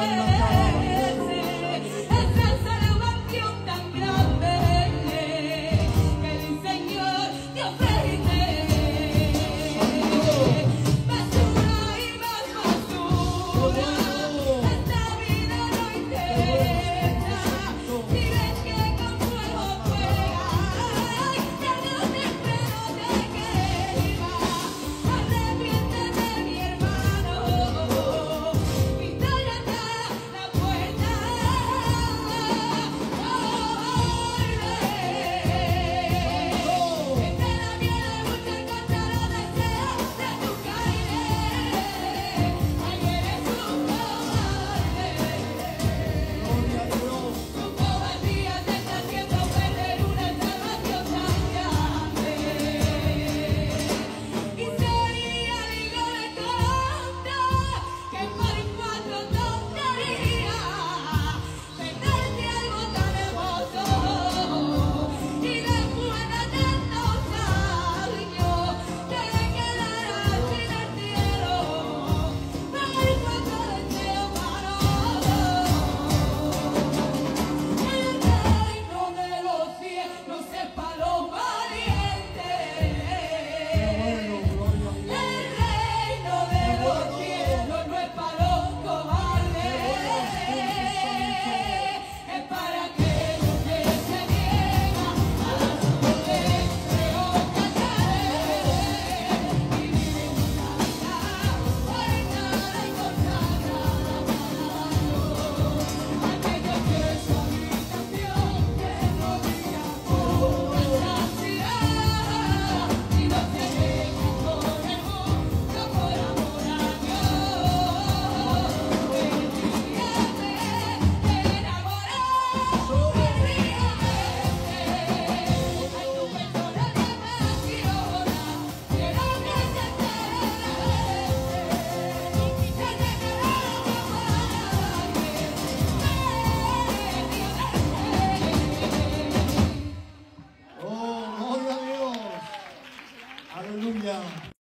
Oh.